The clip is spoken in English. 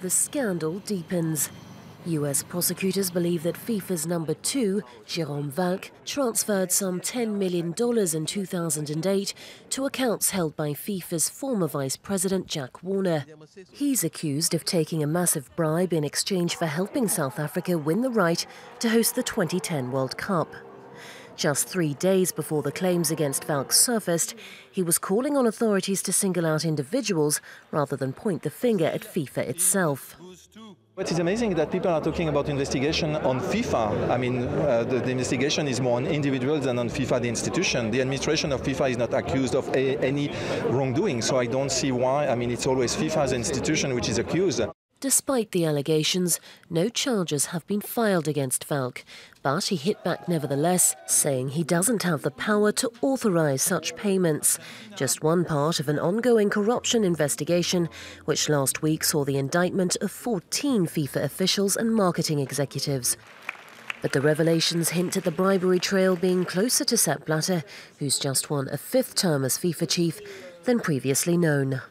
the scandal deepens. US prosecutors believe that FIFA's number two, Jérôme Valcke, transferred some $10 million in 2008 to accounts held by FIFA's former vice president Jack Warner. He's accused of taking a massive bribe in exchange for helping South Africa win the right to host the 2010 World Cup. Just three days before the claims against Valcke surfaced, he was calling on authorities to single out individuals rather than point the finger at FIFA itself. What is amazing that people are talking about investigation on FIFA. I mean, uh, the, the, investigation is more on individuals than on FIFA, the institution. The administration of FIFA is not accused of a, any wrongdoing, so I don't see why. I mean, it's always FIFA as an institution which is accused. Despite the allegations, no charges have been filed against Valcke, but he hit back nevertheless, saying he doesn't have the power to authorise such payments. Just one part of an ongoing corruption investigation, which last week saw the indictment of 14 FIFA officials and marketing executives. But the revelations hint at the bribery trail being closer to Sepp Blatter, who's just won a fifth term as FIFA chief, than previously known.